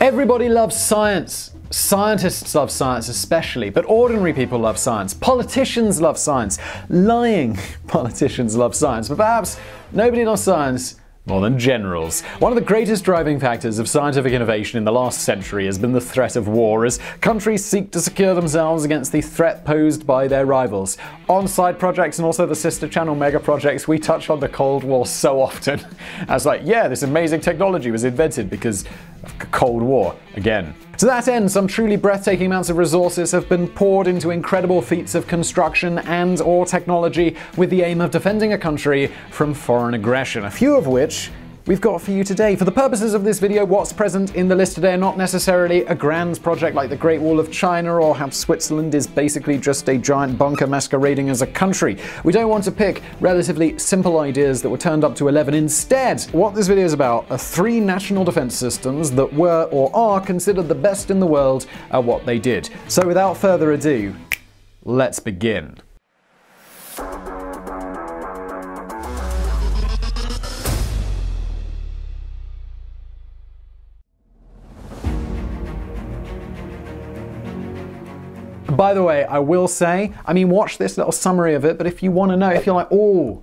Everybody loves science. Scientists love science especially, but ordinary people love science. Politicians love science. Lying politicians love science, but perhaps nobody loves science more than generals. One of the greatest driving factors of scientific innovation in the last century has been the threat of war, as countries seek to secure themselves against the threat posed by their rivals. On side projects and also the sister channel mega projects, we touch on the Cold War so often. As like, yeah, this amazing technology was invented because Cold War again. To that end, some truly breathtaking amounts of resources have been poured into incredible feats of construction and or technology with the aim of defending a country from foreign aggression, a few of which we've got for you today. For the purposes of this video, what's present in the list today are not necessarily a grand project like the Great Wall of China or how Switzerland is basically just a giant bunker masquerading as a country. We don't want to pick relatively simple ideas that were turned up to 11. Instead, what this video is about are three national defense systems that were or are considered the best in the world at what they did. So without further ado, let's begin. By the way, I will say, I mean, watch this little summary of it, but if you want to know, if you're like, oh,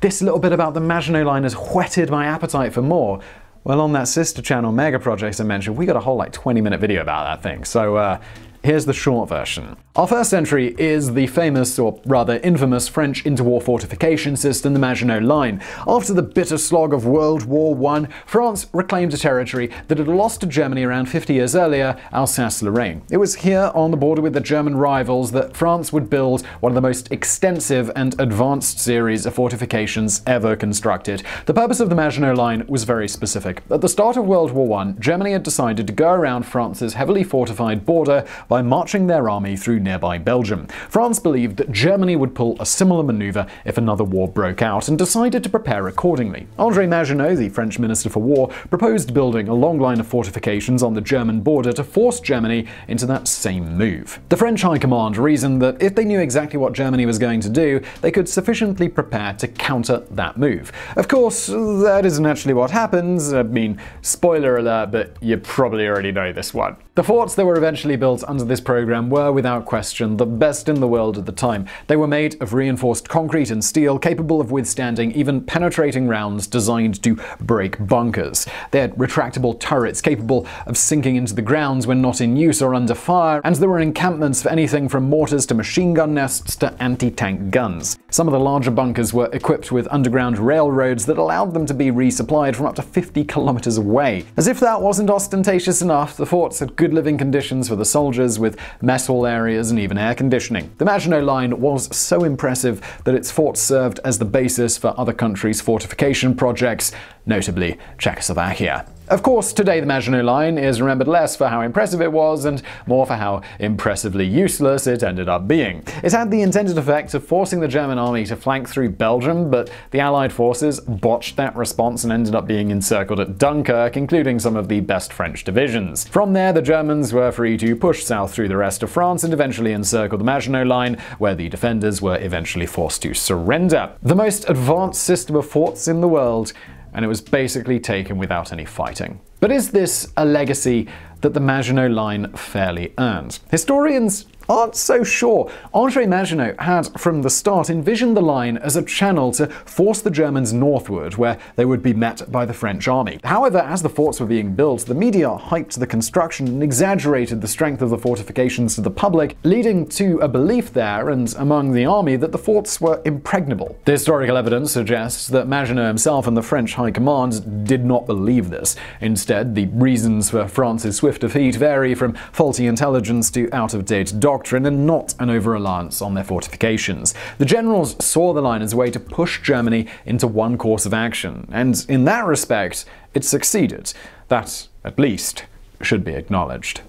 this little bit about the Maginot Line has whetted my appetite for more, well, on that sister channel, Mega Projects I mentioned, we got a whole like 20 minute video about that thing. So, uh, Here's the short version. Our first entry is the famous, or rather infamous, French interwar fortification system, the Maginot Line. After the bitter slog of World War I, France reclaimed a territory that had lost to Germany around 50 years earlier, Alsace-Lorraine. It was here, on the border with the German rivals, that France would build one of the most extensive and advanced series of fortifications ever constructed. The purpose of the Maginot Line was very specific. At the start of World War I, Germany had decided to go around France's heavily fortified border by by marching their army through nearby Belgium. France believed that Germany would pull a similar maneuver if another war broke out and decided to prepare accordingly. André Maginot, the French Minister for War, proposed building a long line of fortifications on the German border to force Germany into that same move. The French High Command reasoned that if they knew exactly what Germany was going to do, they could sufficiently prepare to counter that move. Of course, that isn't actually what happens. I mean, spoiler alert, but you probably already know this one. The forts that were eventually built under this program were, without question, the best in the world at the time. They were made of reinforced concrete and steel, capable of withstanding even penetrating rounds designed to break bunkers. They had retractable turrets capable of sinking into the grounds when not in use or under fire, and there were encampments for anything from mortars to machine gun nests to anti-tank guns. Some of the larger bunkers were equipped with underground railroads that allowed them to be resupplied from up to 50 kilometers away. As if that wasn't ostentatious enough, the forts had good good living conditions for the soldiers with mess hall areas and even air conditioning. The Maginot Line was so impressive that its forts served as the basis for other countries' fortification projects, notably Czechoslovakia. Of course, today the Maginot Line is remembered less for how impressive it was and more for how impressively useless it ended up being. It had the intended effect of forcing the German army to flank through Belgium, but the Allied forces botched that response and ended up being encircled at Dunkirk, including some of the best French divisions. From there, the Germans were free to push south through the rest of France and eventually encircle the Maginot Line, where the defenders were eventually forced to surrender. The most advanced system of forts in the world and it was basically taken without any fighting. But is this a legacy that the Maginot Line fairly earned? Historians aren't so sure. Andre Maginot had, from the start, envisioned the line as a channel to force the Germans northward, where they would be met by the French army. However, as the forts were being built, the media hyped the construction and exaggerated the strength of the fortifications to the public, leading to a belief there and among the army that the forts were impregnable. The historical evidence suggests that Maginot himself and the French High Command did not believe this. Instead, the reasons for France's swift defeat vary from faulty intelligence to out-of-date doctrine doctrine and not an over reliance on their fortifications. The generals saw the line as a way to push Germany into one course of action, and in that respect, it succeeded. That, at least, should be acknowledged.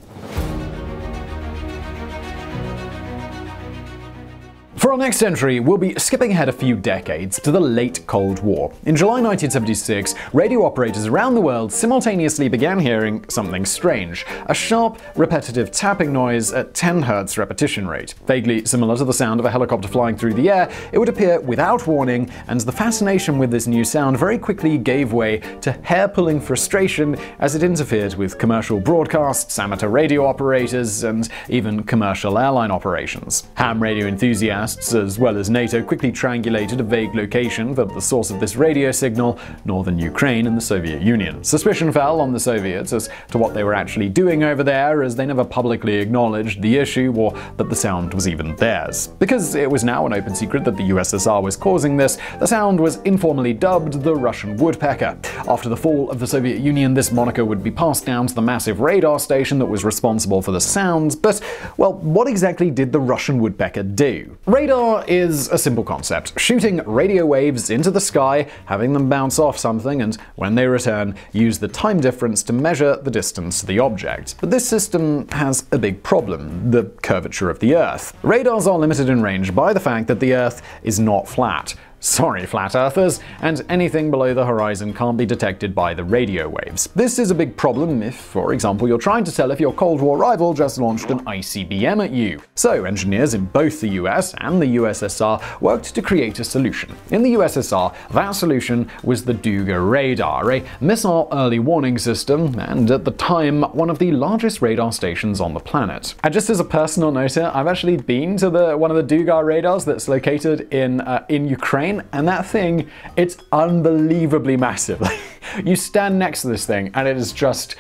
For our next entry, we'll be skipping ahead a few decades to the late Cold War. In July 1976, radio operators around the world simultaneously began hearing something strange a sharp, repetitive tapping noise at 10 Hz repetition rate. Vaguely similar to the sound of a helicopter flying through the air, it would appear without warning, and the fascination with this new sound very quickly gave way to hair pulling frustration as it interfered with commercial broadcasts, amateur radio operators, and even commercial airline operations. Ham radio enthusiasts as well as NATO, quickly triangulated a vague location for the source of this radio signal northern Ukraine and the Soviet Union. Suspicion fell on the Soviets as to what they were actually doing over there, as they never publicly acknowledged the issue or that the sound was even theirs. Because it was now an open secret that the USSR was causing this, the sound was informally dubbed the Russian woodpecker. After the fall of the Soviet Union, this moniker would be passed down to the massive radar station that was responsible for the sounds, but, well, what exactly did the Russian woodpecker do? Radar is a simple concept shooting radio waves into the sky, having them bounce off something, and when they return, use the time difference to measure the distance to the object. But this system has a big problem the curvature of the Earth. Radars are limited in range by the fact that the Earth is not flat. Sorry, flat earthers, and anything below the horizon can't be detected by the radio waves. This is a big problem if, for example, you're trying to tell if your Cold War rival just launched an ICBM at you. So, engineers in both the US and the USSR worked to create a solution. In the USSR, that solution was the Duga radar, a missile early warning system, and at the time, one of the largest radar stations on the planet. And just as a personal note I've actually been to the one of the Duga radars that's located in uh, in Ukraine and that thing, it's unbelievably massive. you stand next to this thing, and it is just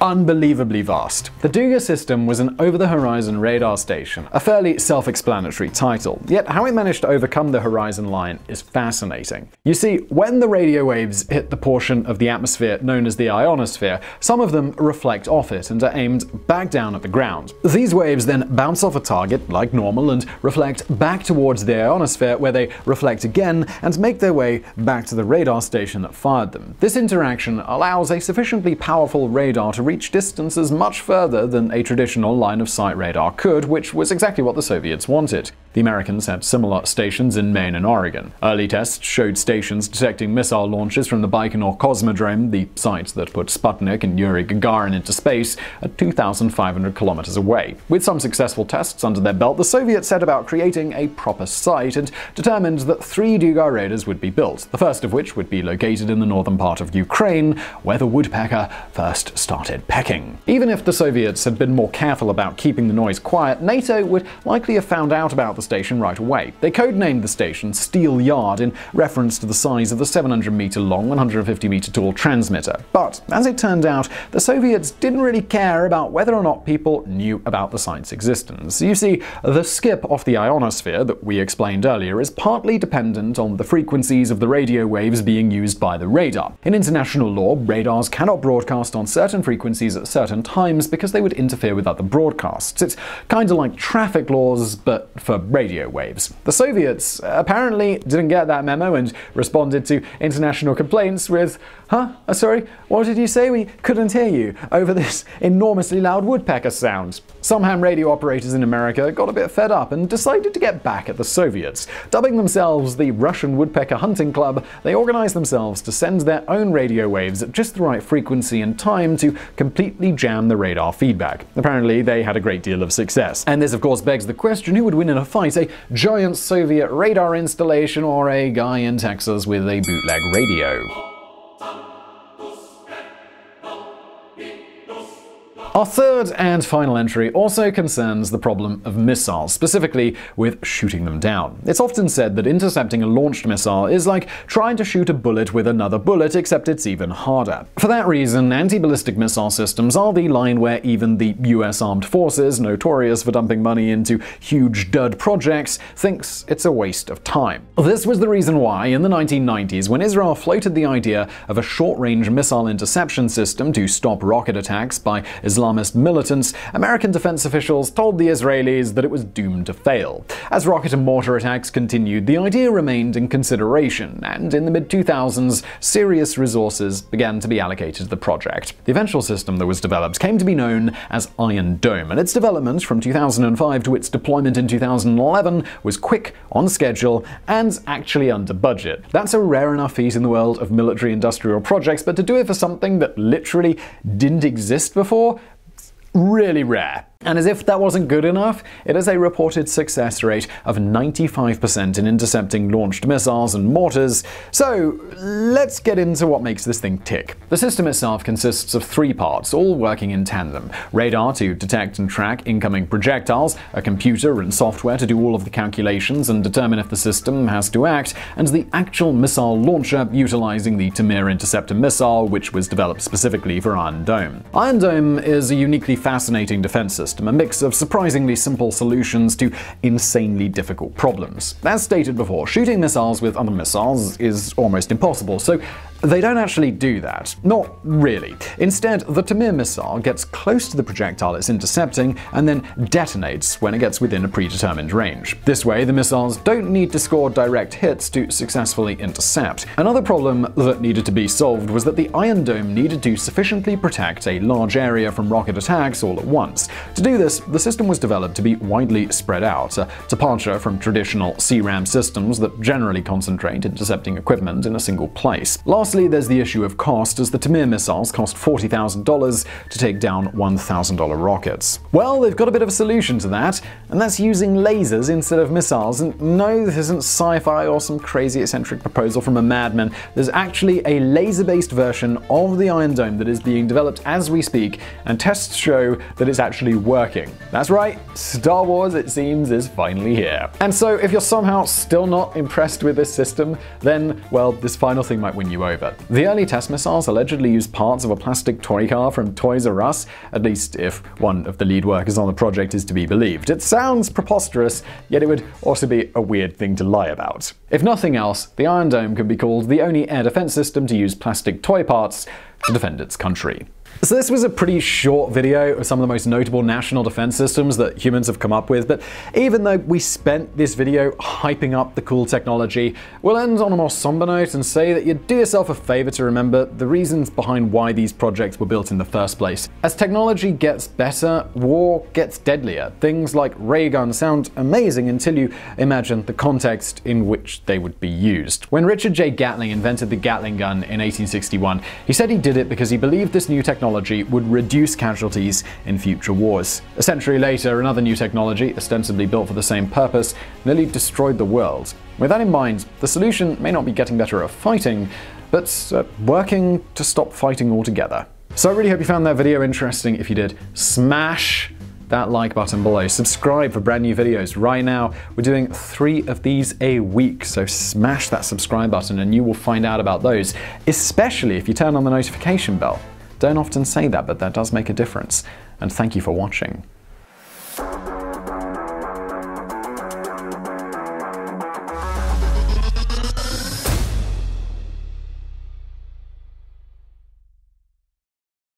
unbelievably vast. The Duga system was an over the horizon radar station, a fairly self explanatory title, yet how it managed to overcome the horizon line is fascinating. You see, when the radio waves hit the portion of the atmosphere known as the ionosphere, some of them reflect off it and are aimed back down at the ground. These waves then bounce off a target, like normal, and reflect back towards the ionosphere, where they reflect again and make their way back to the radar station that fired them. This interaction allows a sufficiently powerful radar to reach distances much further than a traditional line of sight radar could, which was exactly what the Soviets wanted. The Americans had similar stations in Maine and Oregon. Early tests showed stations detecting missile launches from the Baikonur Cosmodrome, the site that put Sputnik and Yuri Gagarin into space, at 2,500 kilometers away. With some successful tests under their belt, the Soviets set about creating a proper site and determined that three Duga radars would be built, the first of which would be located in the northern part of Ukraine, where the woodpecker first started pecking. Even if the Soviets had been more careful about keeping the noise quiet, NATO would likely have found out about the station right away. They codenamed the station Steel Yard in reference to the size of the 700 meter long, 150 meter tall transmitter. But as it turned out, the Soviets didn't really care about whether or not people knew about the site's existence. You see, the skip off the ionosphere that we explained earlier is partly dependent on the frequencies of the radio waves being used by the radar. In international law, radars cannot broadcast on certain frequencies at certain times because they would interfere with other broadcasts. It's kind of like traffic laws, but for radio waves. The Soviets apparently didn't get that memo and responded to international complaints with, Huh? Uh, sorry, what did you say? We couldn't hear you over this enormously loud woodpecker sound. Some ham radio operators in America got a bit fed up and decided to get back at the Soviets. Dubbing themselves the Russian Woodpecker Hunting Club, they organized themselves to send their own radio waves at just the right frequency and time to completely jam the radar feedback. Apparently, they had a great deal of success. And this, of course, begs the question who would win in a fight a giant Soviet radar installation or a guy in Texas with a bootleg radio? Our third and final entry also concerns the problem of missiles, specifically with shooting them down. It's often said that intercepting a launched missile is like trying to shoot a bullet with another bullet, except it's even harder. For that reason, anti ballistic missile systems are the line where even the US Armed Forces, notorious for dumping money into huge dud projects, thinks it's a waste of time. This was the reason why, in the 1990s, when Israel floated the idea of a short range missile interception system to stop rocket attacks by Islamic Islamist militants, American defense officials told the Israelis that it was doomed to fail. As rocket and mortar attacks continued, the idea remained in consideration, and in the mid 2000s, serious resources began to be allocated to the project. The eventual system that was developed came to be known as Iron Dome, and its development from 2005 to its deployment in 2011 was quick, on schedule, and actually under budget. That's a rare enough feat in the world of military industrial projects, but to do it for something that literally didn't exist before, really rare. And as if that wasn't good enough, it has a reported success rate of 95% in intercepting launched missiles and mortars. So, let's get into what makes this thing tick. The system itself consists of three parts, all working in tandem radar to detect and track incoming projectiles, a computer and software to do all of the calculations and determine if the system has to act, and the actual missile launcher utilizing the Tamir interceptor missile, which was developed specifically for Iron Dome. Iron Dome is a uniquely fascinating defense system system, a mix of surprisingly simple solutions to insanely difficult problems. As stated before, shooting missiles with other missiles is almost impossible, so they don't actually do that. Not really. Instead, the Tamir missile gets close to the projectile it's intercepting and then detonates when it gets within a predetermined range. This way, the missiles don't need to score direct hits to successfully intercept. Another problem that needed to be solved was that the Iron Dome needed to sufficiently protect a large area from rocket attacks all at once. To do this, the system was developed to be widely spread out, a departure from traditional CRAM systems that generally concentrate intercepting equipment in a single place. Last Lastly, there's the issue of cost, as the Tamir missiles cost $40,000 to take down $1,000 rockets. Well, they've got a bit of a solution to that, and that's using lasers instead of missiles. And no, this isn't sci fi or some crazy eccentric proposal from a madman. There's actually a laser based version of the Iron Dome that is being developed as we speak, and tests show that it's actually working. That's right, Star Wars, it seems, is finally here. And so, if you're somehow still not impressed with this system, then, well, this final thing might win you over over. The early test missiles allegedly used parts of a plastic toy car from Toys R Us, at least if one of the lead workers on the project is to be believed. It sounds preposterous, yet it would also be a weird thing to lie about. If nothing else, the Iron Dome can be called the only air defense system to use plastic toy parts to defend its country. So this was a pretty short video of some of the most notable national defense systems that humans have come up with, but even though we spent this video hyping up the cool technology, we'll end on a more somber note and say that you'd do yourself a favor to remember the reasons behind why these projects were built in the first place. As technology gets better, war gets deadlier. Things like ray guns sound amazing until you imagine the context in which they would be used. When Richard J. Gatling invented the Gatling gun in 1861, he said he did it because he believed this new technology technology would reduce casualties in future wars. A century later, another new technology, ostensibly built for the same purpose, nearly destroyed the world. With that in mind, the solution may not be getting better at fighting, but uh, working to stop fighting altogether. So I really hope you found that video interesting. If you did, smash that like button below. Subscribe for brand new videos. Right now, we're doing three of these a week, so smash that subscribe button and you will find out about those, especially if you turn on the notification bell. Don't often say that, but that does make a difference. And thank you for watching.